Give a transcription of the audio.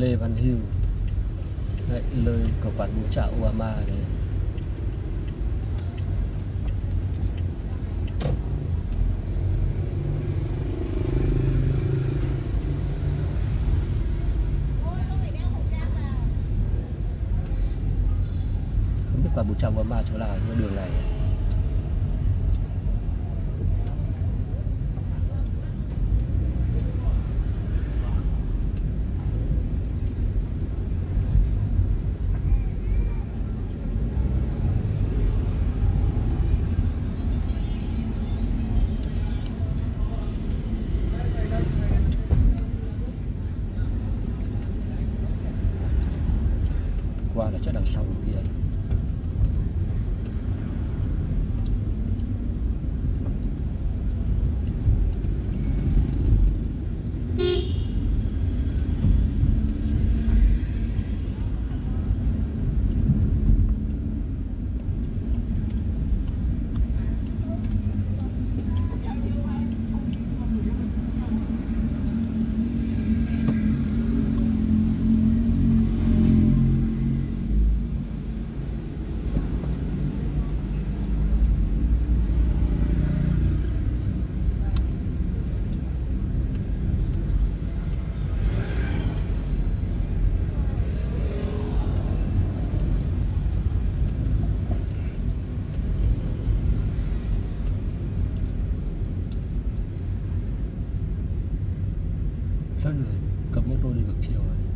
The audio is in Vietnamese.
Lê Văn Hưu. Đấy, lời của quán bún chả Uama này. Không biết quán bún chả Uama chỗ nào nhưng đường này. qua là chắc đằng sau kia. chắc là cầm ô tô đi ngược chiều rồi.